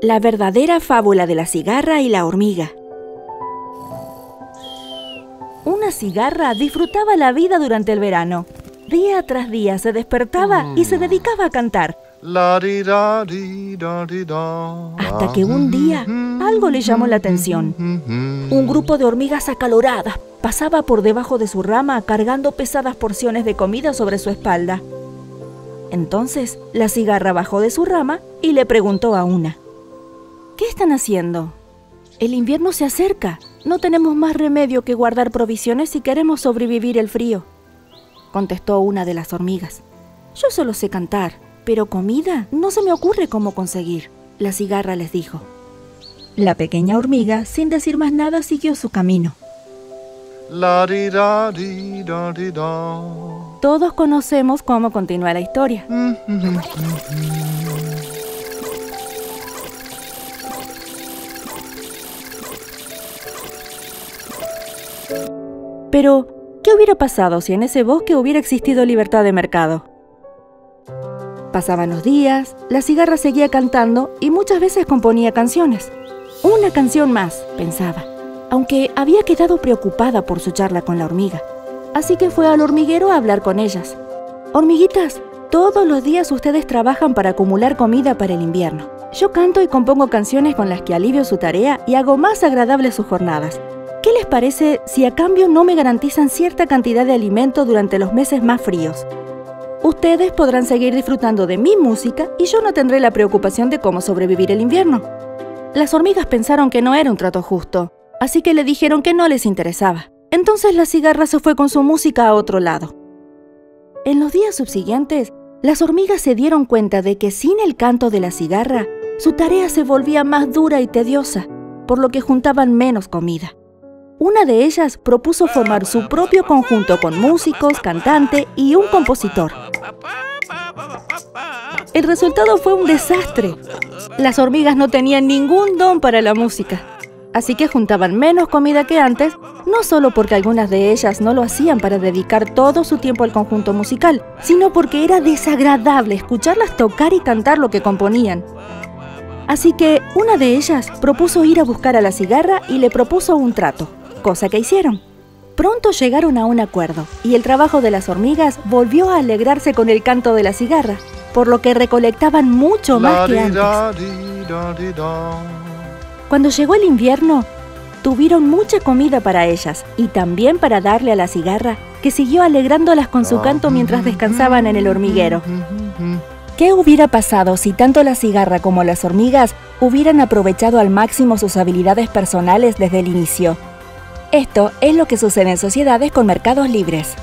La verdadera fábula de la cigarra y la hormiga. Una cigarra disfrutaba la vida durante el verano. Día tras día se despertaba y se dedicaba a cantar. Hasta que un día algo le llamó la atención. Un grupo de hormigas acaloradas pasaba por debajo de su rama cargando pesadas porciones de comida sobre su espalda. Entonces la cigarra bajó de su rama y le preguntó a una. ¿Qué están haciendo? El invierno se acerca. No tenemos más remedio que guardar provisiones si queremos sobrevivir el frío. Contestó una de las hormigas. Yo solo sé cantar, pero comida no se me ocurre cómo conseguir. La cigarra les dijo. La pequeña hormiga, sin decir más nada, siguió su camino. Todos conocemos cómo continúa la historia. Pero, ¿qué hubiera pasado si en ese bosque hubiera existido libertad de mercado? Pasaban los días, la cigarra seguía cantando y muchas veces componía canciones. Una canción más, pensaba, aunque había quedado preocupada por su charla con la hormiga. Así que fue al hormiguero a hablar con ellas. Hormiguitas, todos los días ustedes trabajan para acumular comida para el invierno. Yo canto y compongo canciones con las que alivio su tarea y hago más agradables sus jornadas. ¿Qué les parece si a cambio no me garantizan cierta cantidad de alimento durante los meses más fríos? Ustedes podrán seguir disfrutando de mi música y yo no tendré la preocupación de cómo sobrevivir el invierno. Las hormigas pensaron que no era un trato justo, así que le dijeron que no les interesaba. Entonces la cigarra se fue con su música a otro lado. En los días subsiguientes, las hormigas se dieron cuenta de que sin el canto de la cigarra, su tarea se volvía más dura y tediosa, por lo que juntaban menos comida. Una de ellas propuso formar su propio conjunto con músicos, cantante y un compositor. El resultado fue un desastre. Las hormigas no tenían ningún don para la música, así que juntaban menos comida que antes, no solo porque algunas de ellas no lo hacían para dedicar todo su tiempo al conjunto musical, sino porque era desagradable escucharlas tocar y cantar lo que componían. Así que una de ellas propuso ir a buscar a la cigarra y le propuso un trato cosa que hicieron. Pronto llegaron a un acuerdo y el trabajo de las hormigas volvió a alegrarse con el canto de la cigarra, por lo que recolectaban mucho más que antes. Cuando llegó el invierno, tuvieron mucha comida para ellas y también para darle a la cigarra, que siguió alegrándolas con su canto mientras descansaban en el hormiguero. ¿Qué hubiera pasado si tanto la cigarra como las hormigas hubieran aprovechado al máximo sus habilidades personales desde el inicio? Esto es lo que sucede en sociedades con mercados libres.